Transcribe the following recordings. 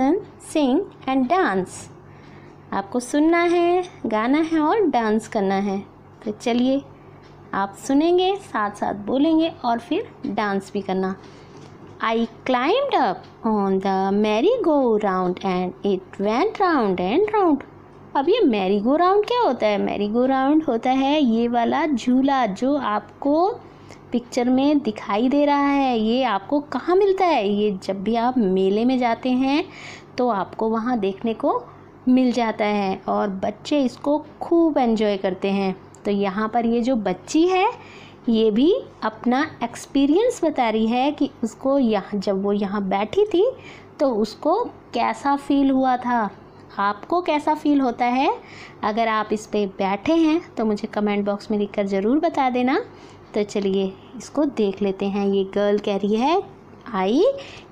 Listen sing and dance आपको सुनना है, गाना है और डांस करना है। तो चलिए, आप सुनेंगे साथ साथ बोलेंगे और फिर डांस भी करना। I climbed up on the merry-go-round and it went round and round अब ये मैरी गो राउंड क्या होता है? मैरी गो राउंड होता है ये वाला झूला जो आपको पिक्चर में दिखाई दे रहा है। ये आपको कहाँ मिलता है? ये जब भी आप मेले में जाते हैं तो आपको वहाँ देखने को मिल जाता है और बच्चे इसको खूब एंजॉय करते हैं। तो यहाँ पर ये जो बच्ची है, ये भी अपना एक्सपीरियंस बता रही है कि उसको यहाँ, जब वो यहाँ बैठी थी तो उसको कैसा फील हुआ था? आपको कैसा फील होता है? अगर आप इस पर बैठे हैं तो मुझे कमेंट बॉक्स में लिखकर ज़रूर बता देना। तो चलिए इसको देख लेते हैं। ये गर्ल कह रही है I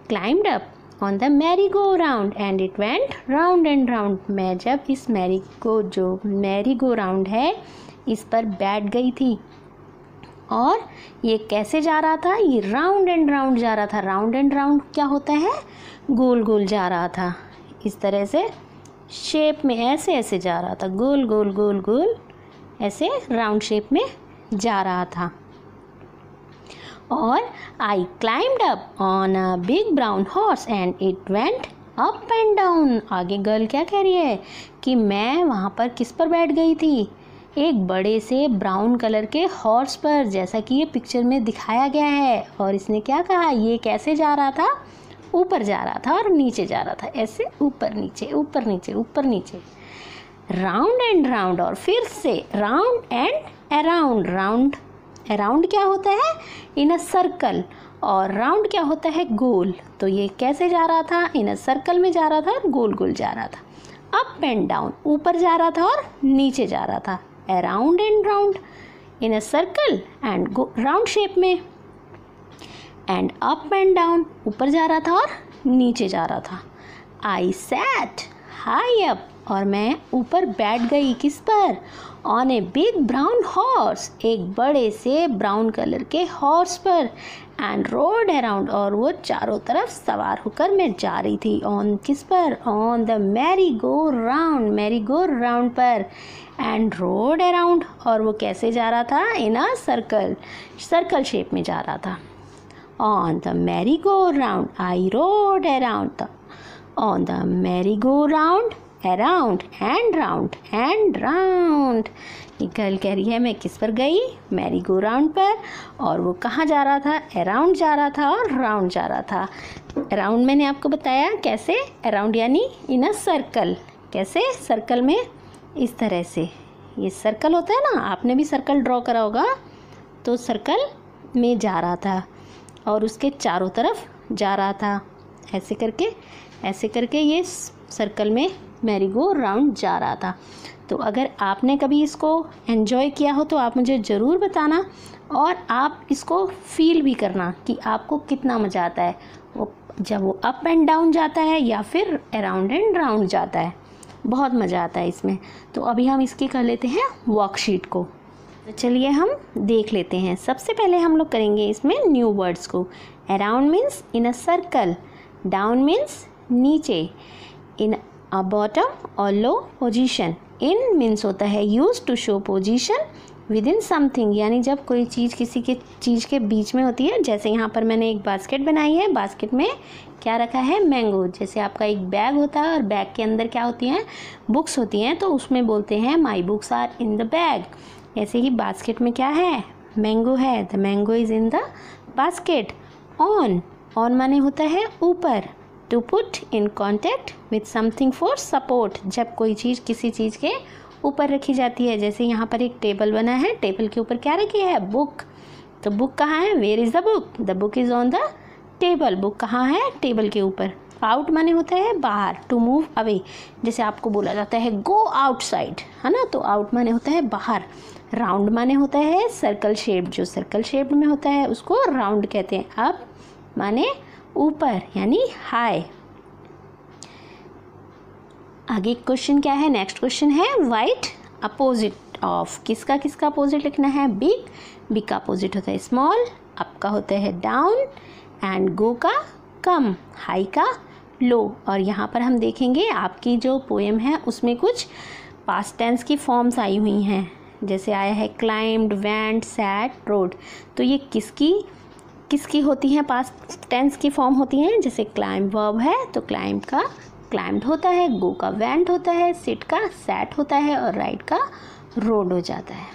climbed up on the merry-go-round and it went round and round मैं जब इस मैरी को जो मैरी गो राउंड है, इस पर बैठ गई थी और ये कैसे जा रहा था? ये राउंड एंड राउंड जा रहा था। राउंड एंड राउंड क्या होता है? गोल गोल जा रहा था। इस तरह से शेप में ऐसे ऐसे जा रहा था। गोल गोल गोल गोल ऐसे राउंड शेप में जा रहा था। और I climbed up on a big brown horse and it went up and down आगे गर्ल क्या कह रही है? कि मैं वहाँ पर किस पर बैठ गई थी? एक बड़े से ब्राउन कलर के हॉर्स पर, जैसा कि ये पिक्चर में दिखाया गया है। और इसने क्या कहा? ये कैसे जा रहा था? ऊपर जा रहा था और नीचे जा रहा था। ऐसे ऊपर नीचे ऊपर नीचे ऊपर नीचे। राउंड एंड राउंड और फिर से round and around round around क्या होता है? इन अ सर्कल और राउंड क्या होता है? गोल. तो ये कैसे जा रहा था? इन अ सर्कल में जा रहा था और गोल गोल जा रहा था. अप एंड डाउन ऊपर जा रहा था और नीचे जा रहा था. Around and round in a circle and round shape में. एंड अप एंड डाउन ऊपर जा रहा था और नीचे जा रहा था. आई सैट हाई अप और मैं ऊपर बैठ गई किस पर? On a big brown horse, एक बड़े से ब्राउन कलर के हॉर्स पर एंड रोड अराउंड और वो चारों तरफ़ सवार होकर मैं जा रही थी। ऑन किस पर? On the merry go round merry go round पर। एंड रोड अराउंड और वो कैसे जा रहा था? In a circle circle shape में जा रहा था। On the merry-go-round I rode around on the merry merry-go-round around and round and round girl कह रही है, मैं किस पर गई? मैरी गो राउंड पर. और वो कहाँ जा रहा था? अराउंड जा रहा था और राउंड जा रहा था। अराउंड मैंने आपको बताया कैसे? अराउंड यानी इन अ सर्कल कैसे? सर्कल में इस तरह से। ये सर्कल होता है ना, आपने भी सर्कल ड्रॉ करा होगा तो सर्कल में जा रहा था और उसके चारों तरफ़ जा रहा था। ऐसे करके ऐसे करके ये सर्कल में मैरी गो राउंड जा रहा था। तो अगर आपने कभी इसको एन्जॉय किया हो तो आप मुझे ज़रूर बताना और आप इसको फील भी करना कि आपको कितना मज़ा आता है। वो जब वो अप एंड डाउन जाता है या फिर अराउंड एंड राउंड जाता है। बहुत मज़ा आता है इसमें। तो अभी हम इसकी कर लेते हैं वर्कशीट को। तो चलिए हम देख लेते हैं। सबसे पहले हम लोग करेंगे इसमें न्यू वर्ड्स को। Around means in a circle down means नीचे। इन अ बॉटम और लो पोजीशन इन मीन्स होता है use to show position within something यानी जब कोई चीज़ किसी के चीज़ के बीच में होती है, जैसे यहाँ पर मैंने एक बास्केट बनाई है बास्केट में क्या रखा है? मैंगो जैसे आपका एक बैग होता है और बैग के अंदर क्या होती हैं? बुक्स होती हैं तो उसमें बोलते हैं my books are in the bag ऐसे ही बास्केट में क्या है? मैंगो है. The mango is in the basket on on माने होता है ऊपर. To put in contact with something for support जब कोई चीज़ किसी चीज़ के ऊपर रखी जाती है, जैसे यहाँ पर एक टेबल बना है टेबल के ऊपर क्या रखी है? बुक तो बुक कहाँ है? Where is the book the book is on the table book कहाँ है? टेबल के ऊपर. आउट माने होता है बाहर. टू मूव अवे जैसे आपको बोला जाता है गो आउटसाइड है ना? तो आउट माने होता है बाहर. राउंड माने होता है सर्कल शेप जो सर्कल शेप में होता है, उसको राउंड कहते हैं. अब माने ऊपर, यानी हाई आगे क्वेश्चन क्या है? नेक्स्ट क्वेश्चन है वाइट अपोजिट ऑफ़ किसका किसका अपोजिट लिखना है? बिग बिग का अपोजिट होता है स्मॉल अप का होता है डाउन एंड गो का कम हाई का लो और यहाँ पर हम देखेंगे आपकी जो पोएम है, उसमें कुछ पास्ट टेंस की फॉर्म्स आई हुई हैं। जैसे आया है क्लाइम्ड वैंड सैट रोड तो ये किसकी किसकी होती हैं? पास्ट टेंस की फॉर्म होती हैं। जैसे क्लाइम वर्ब है तो क्लाइम का क्लाइम्ड होता है गो का वैंड होता है सिट का सैट होता है और राइड का रोड हो जाता है।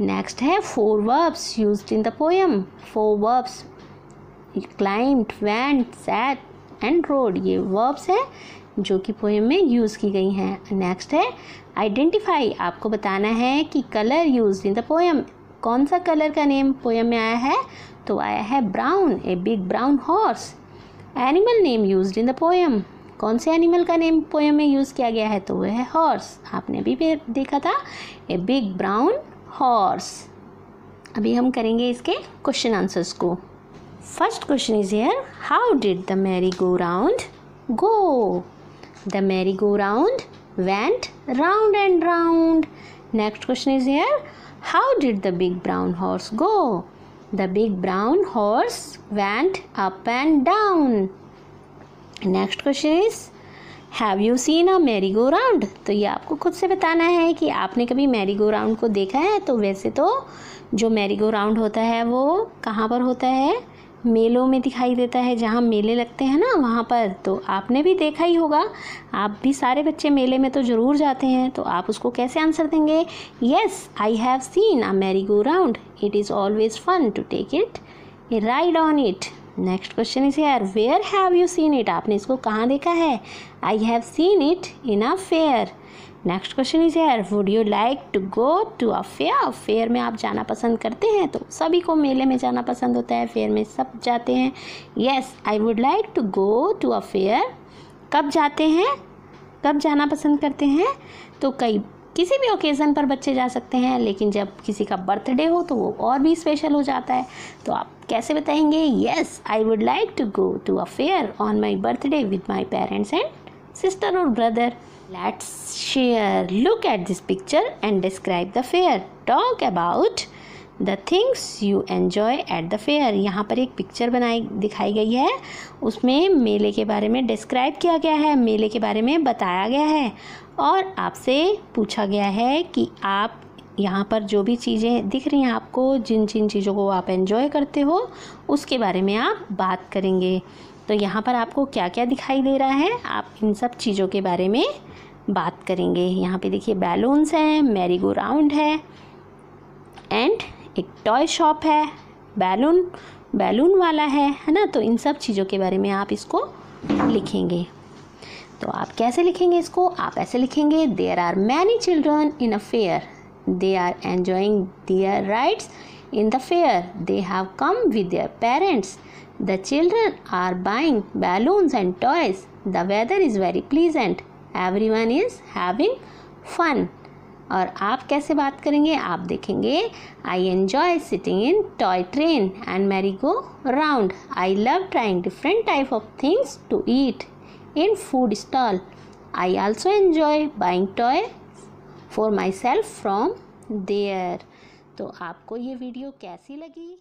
नेक्स्ट है four verbs use in the poem four verbs climbed went sat and rode ये वर्ब्स हैं जो कि पोएम में यूज़ की गई हैं। नेक्स्ट है आइडेंटिफाई आपको बताना है कि colour use in the poem कौन सा कलर का नेम पोएम में आया है? तो आया है brown, a big brown horse. Animal name use in the poem कौन से एनिमल का नेम पोएम में यूज़ किया गया है? तो वह है हॉर्स। आपने भी देखा था, ए बिग ब्राउन हॉर्स। अभी हम करेंगे इसके क्वेश्चन आंसर्स को। First question is here, how did the merry-go-round go? The merry-go-round went round and round. Next question is here how did the big brown horse go? The big brown horse went up and down. Is have you seen a merry-go-round तो ये आपको खुद से बताना है कि आपने कभी राउंड को देखा है तो वैसे तो जो राउंड होता है वो कहाँ पर होता है मेलों में दिखाई देता है, जहाँ मेले लगते हैं ना, वहाँ पर तो आपने भी देखा ही होगा। आप भी सारे बच्चे मेले में तो ज़रूर जाते हैं तो आप उसको कैसे आंसर देंगे? Yes I have seen a merry-go-round it is always fun to take it ride on it next question is here where have you seen it आपने इसको कहाँ देखा है? I have seen it in a fair next question is here would you like to go to a fair fair में आप जाना पसंद करते हैं तो सभी को मेले में जाना पसंद होता है। फेयर में सब जाते हैं। Yes I would like to go to a fair कब जाते हैं? कब जाना पसंद करते हैं? तो कई, किसी भी ओकेज़न पर बच्चे जा सकते हैं, लेकिन जब किसी का बर्थडे हो तो वो और भी स्पेशल हो जाता है। तो आप कैसे बताएँगे? Yes I would like to go to a fair on my birthday with my parents and sister और brother let's share look at this picture and describe the fair talk about the things you enjoy at the fair यहाँ पर एक picture बनाई, दिखाई गई है। उसमें मेले के बारे में डिस्क्राइब किया गया है, मेले के बारे में बताया गया है। और आपसे पूछा गया है कि आप यहाँ पर जो भी चीज़ें दिख रही हैं आपको जिन जिन चीज़ों को आप एंजॉय करते हो, उसके बारे में आप बात करेंगे। तो यहाँ पर आपको क्या क्या दिखाई दे रहा है, आप इन सब चीज़ों के बारे में बात करेंगे। यहाँ पे देखिए बैलून्स हैं मैरी गो राउंड है एंड एक टॉय शॉप है बैलून बैलून वाला है है ना? तो इन सब चीज़ों के बारे में आप इसको लिखेंगे। तो आप कैसे लिखेंगे इसको? आप ऐसे लिखेंगे there are many children in a fair they are enjoying their rides in the fair they have come with their parents the children are buying balloons and toys the weather is very pleasant everyone is having fun और आप कैसे बात करेंगे? आप देखेंगे I enjoy sitting in toy train and merry go round I love trying different type of things to eat in food stall I also enjoy buying toy for myself from there तो आपको ये video कैसी लगी?